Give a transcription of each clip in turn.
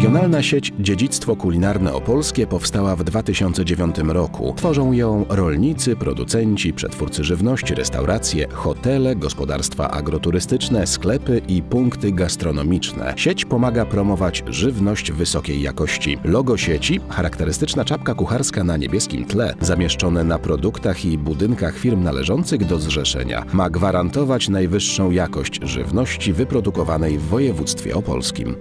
Regionalna sieć Dziedzictwo Kulinarne Opolskie powstała w 2009 roku. Tworzą ją rolnicy, producenci, przetwórcy żywności, restauracje, hotele, gospodarstwa agroturystyczne, sklepy i punkty gastronomiczne. Sieć pomaga promować żywność wysokiej jakości. Logo sieci, charakterystyczna czapka kucharska na niebieskim tle, zamieszczone na produktach i budynkach firm należących do zrzeszenia, ma gwarantować najwyższą jakość żywności wyprodukowanej w województwie opolskim.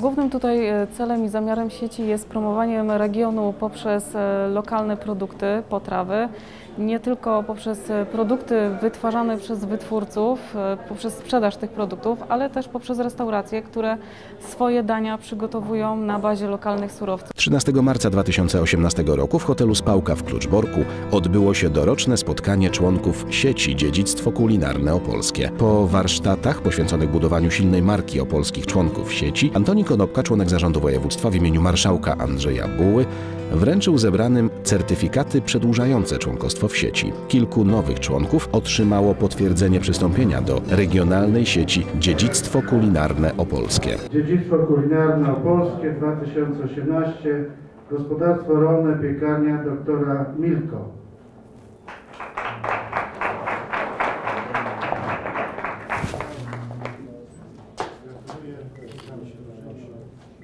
Głównym tutaj e, celem i zamiarem sieci jest promowanie regionu poprzez e, lokalne produkty, potrawy, nie tylko poprzez e, produkty wytwarzane przez wytwórców, e, poprzez sprzedaż tych produktów, ale też poprzez restauracje, które swoje dania przygotowują na bazie lokalnych surowców. 13 marca 2018 roku w hotelu Spałka w Kluczborku odbyło się doroczne spotkanie członków sieci Dziedzictwo Kulinarne Opolskie. Po warsztatach poświęconych budowaniu silnej marki opolskich członków sieci, Antoni Konopka, członek zarządu województwa w imieniu marszałka Andrzeja Buły, wręczył zebranym certyfikaty przedłużające członkostwo w sieci. Kilku nowych członków otrzymało potwierdzenie przystąpienia do regionalnej sieci Dziedzictwo Kulinarne Opolskie. Dziedzictwo kulinarne opolskie 2018, gospodarstwo rolne piekarnia doktora Milko.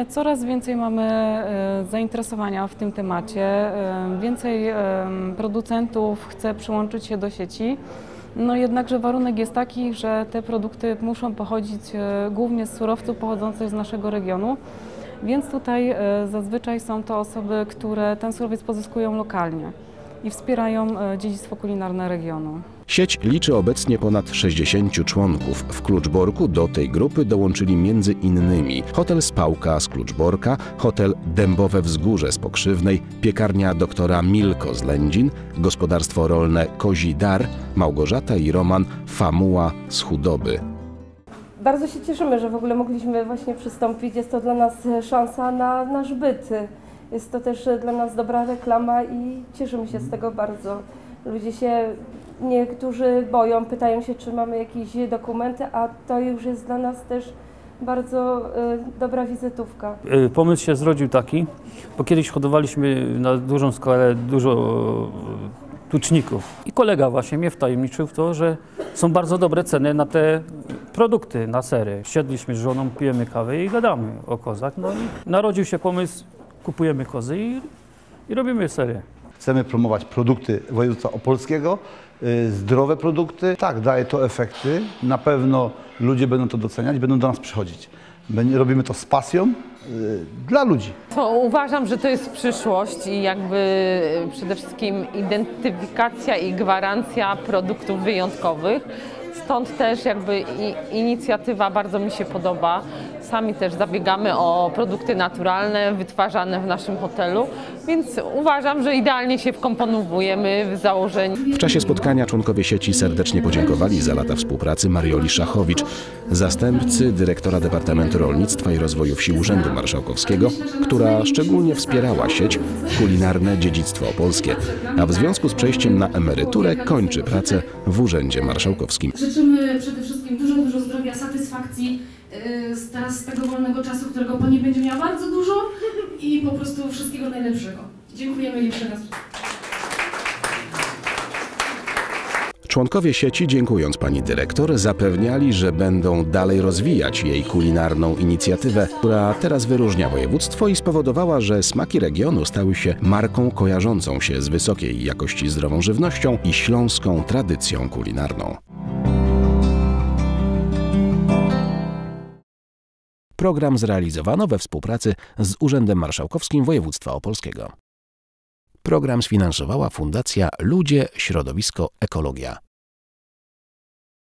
Coraz więcej mamy e, zainteresowania w tym temacie. e, Więcej e, producentów chce przyłączyć się do sieci. No jednakże warunek jest taki, że te produkty muszą pochodzić e, głównie z surowców pochodzących z naszego regionu. Więc tutaj e, zazwyczaj są to osoby, które ten surowiec pozyskują lokalnie i wspierają e, dziedzictwo kulinarne regionu. Sieć liczy obecnie ponad 60 członków. W Kluczborku do tej grupy dołączyli między innymi Hotel Spałka z Kluczborka, Hotel Dębowe Wzgórze z Pokrzywnej, Piekarnia doktora Milko z Lędzin, Gospodarstwo Rolne Kozi Dar, Małgorzata i Roman Famuła z Chudoby. Bardzo się cieszymy, że w ogóle mogliśmy właśnie przystąpić. Jest to dla nas szansa na nasz byt. Jest to też dla nas dobra reklama i cieszymy się z tego bardzo. Ludzie się niektórzy boją, pytają się, czy mamy jakieś dokumenty, a to już jest dla nas też bardzo e, dobra wizytówka. Y, Pomysł się zrodził taki, bo kiedyś hodowaliśmy na dużą skalę dużo e, tuczników. I kolega właśnie mnie wtajemniczył w to, że są bardzo dobre ceny na te produkty, na sery. Siedliśmy z żoną, pijemy kawę i gadamy o kozach. No i narodził się pomysł, kupujemy kozy i, i robimy sery. Chcemy promować produkty województwa opolskiego, y, zdrowe produkty. Tak, daje to efekty. Na pewno ludzie będą to doceniać, będą do nas przychodzić. Robimy to z pasją y, dla ludzi. To uważam, że to jest przyszłość i jakby e, przede wszystkim identyfikacja i gwarancja produktów wyjątkowych. Stąd też jakby inicjatywa bardzo mi się podoba. Sami też zabiegamy o produkty naturalne wytwarzane w naszym hotelu, więc uważam, że idealnie się wkomponowujemy w założenie. W czasie spotkania członkowie sieci serdecznie podziękowali za lata współpracy Marioli Szachowicz, zastępcy dyrektora Departamentu Rolnictwa i Rozwoju Wsi Urzędu Marszałkowskiego, która szczególnie wspierała sieć Kulinarne Dziedzictwo Opolskie, a w związku z przejściem na emeryturę kończy pracę w Urzędzie Marszałkowskim. Życzymy przede wszystkim dużo, dużo zdrowia, satysfakcji yy, z, teraz z tego wolnego czasu, którego Pani będzie miała bardzo dużo i po prostu wszystkiego najlepszego. Dziękujemy jeszcze raz. Członkowie sieci, dziękując pani dyrektor, zapewniali, że będą dalej rozwijać jej kulinarną inicjatywę, która teraz wyróżnia województwo i spowodowała, że smaki regionu stały się marką kojarzącą się z wysokiej jakości zdrową żywnością i śląską tradycją kulinarną. Program zrealizowano we współpracy z Urzędem Marszałkowskim Województwa Opolskiego. Program sfinansowała Fundacja Ludzie, Środowisko, Ekologia.